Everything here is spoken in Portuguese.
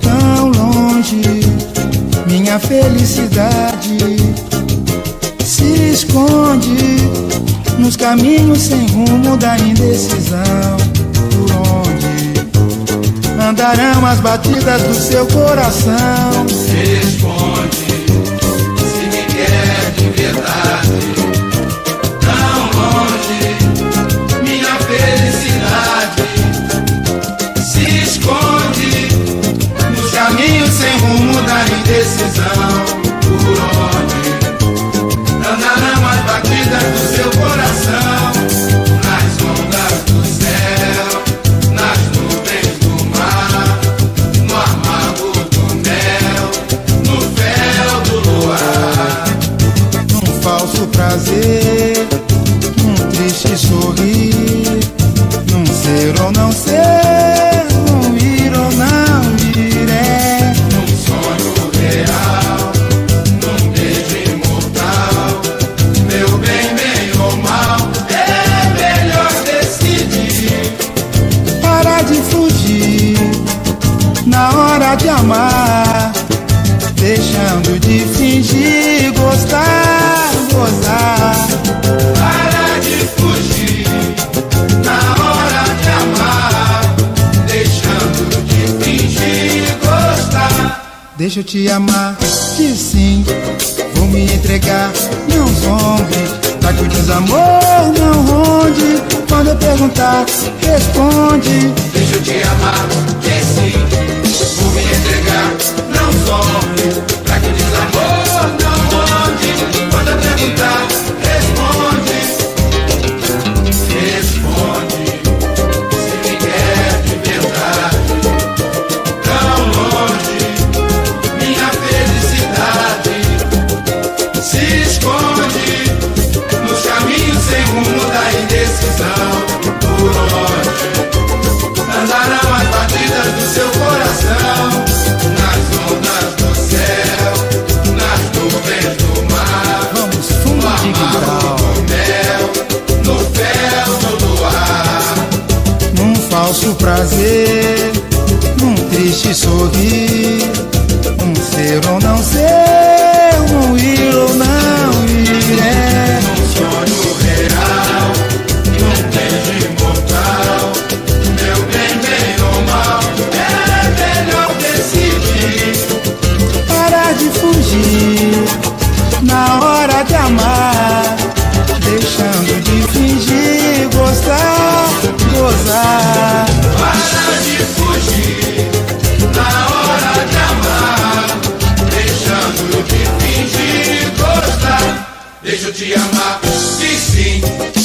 Tão longe, minha felicidade se esconde nos caminhos sem rumo da indecisão. Por onde andarão as batidas do seu coração? Se esconde, triste sorrir, num ser ou não ser, num ir ou não ir. É Num sonho real, num beijo imortal, meu bem, bem ou mal, é melhor decidir. para de fugir na hora de amar, deixando de Deixa eu te amar, diz sim, vou me entregar, não zombe, pra que o desamor não ronde. Quando eu perguntar, responde. Deixa eu te amar, que sim, vou me entregar, falso prazer, num triste sorrir, um ser ou não ser, um ir ou não ir. É um sonho real, não tem de imortal, meu bem, bem ou mal, é melhor decidir. Parar de fugir, na hora de amar, deixando de fingir gostar. gozar. deixa eu te amar, diz sim.